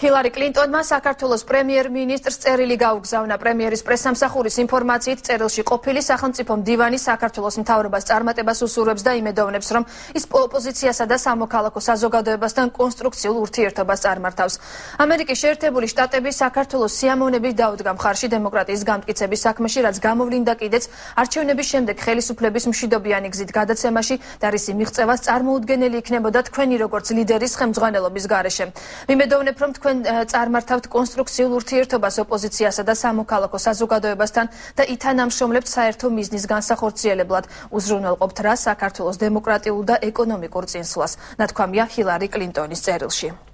ჰილარი კლინტონმა საქართველოს პრემიერ-მინისტრს წერილი გაუგზავნა. პრემიერის პრესამსახურის ინფორმაციით წერილში ყოფილი სახელმწიფო მდივანი საქართველოს მთავრობას წარმატებას უსურვებს და იმედოვნებს რომ ის ოპოზიციასა და სამოქალაქო საზოგადოებასთან კონსტრუქციულ ურთიერთობას წარმართავს. ამერიკის შეერთებული შტატები საქართველოს სიამოვნებით დაუდგა მხარში დემოკრატიის გამტკიცების საქმეში რაც გამოვლინდა კიდეც არჩევნების შემდეგ ხელისუფლების მშვიდობიანი გზით გადაცემაში და რისი მიღწევას წარმოუდგენელი იქნებოდა თქვენი როგორც ლიდერის ხელმძღვანელობის გარეშე. მიმედოვნებ რომ თქვენ თქვენ წარმართავთ კონსტრუქციულ ურთიერთობას ოპოზიციასა და სამოქალაქო საზოგადოებასთან და ითანამშრომლებთ საერთო მიზნის განსახორციელებლად. უზრუნველყოფთ რა საქართველოს დემოკრატიულ და ეკონომიკურ წინსვლას. ნათქვამია ჰილარი კლინტონის წერილში